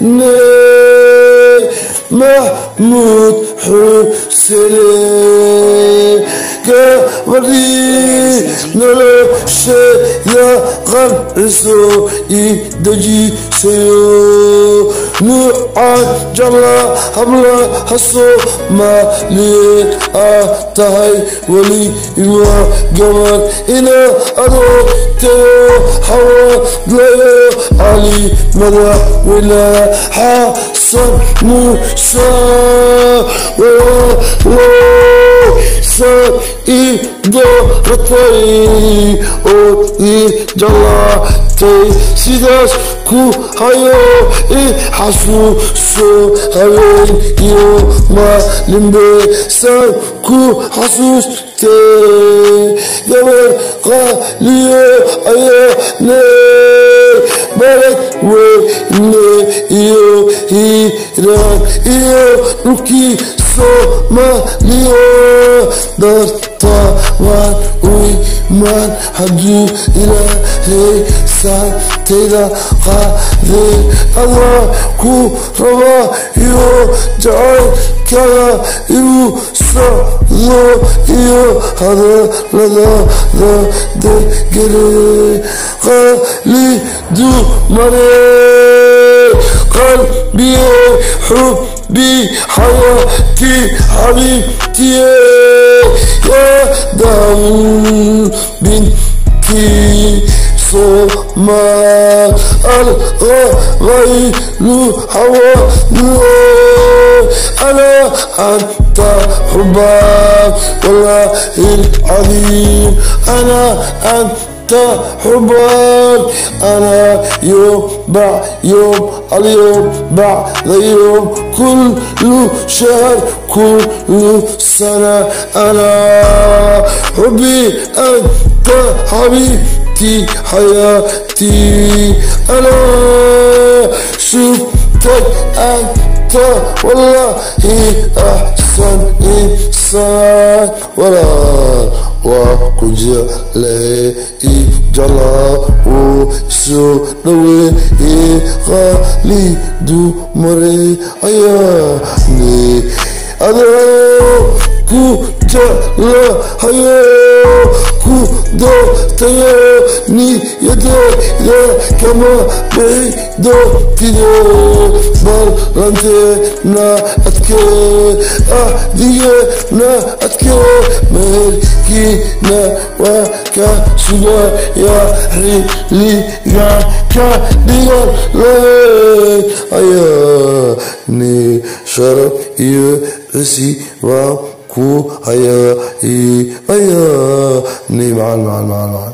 عيوني محمود حسين قبري نلوشي يا غرسو يدجي سيوم nuucaan jala hablaha soomaaliyeed ah tahay weli ima gabar ina adoogtayo hawadlayo cali madaxweyne xasan muuse sa i dooratay oo i jalaatay sidaas ku hayo i xasuuso habeen iyo maalinbe saan ku xasuustay gabar qaaliyo ayaane baled weyne iyo hiiraan iyo sormalıyor Dörtta var uyman. Hamdü ilahi santeyla kadir Allah kurama yo Caal kara yu sallo yo Haralada da dengeli Kali dumanı. Kalbiye hub xubbi xayaati xabiibtiye yaa daawun binti somaal alghaylu hawa أنا أنت حبك والله العظيم أنا أنت حبك أنا يوم بعد يوم اليوم بعد يوم كل شهر كل سنة. أنا حبي أنت حبيبتي حياتي. أنا شفتك أنت والله أحسن إنسان. ولا وكجا له جلا وسو نوي غالي دو مري أياني أنا كجا لا هيا دوتياني يدايا كما بي دو تيدو بعدتنا مرنتنا أتكي. أهدينا أتكي ملكينا وكاسنا يا ريلي يا كا كدير لي أيا ني شرب يو رسي وعلا كو هيا إي هيا. ني معا معا معا معا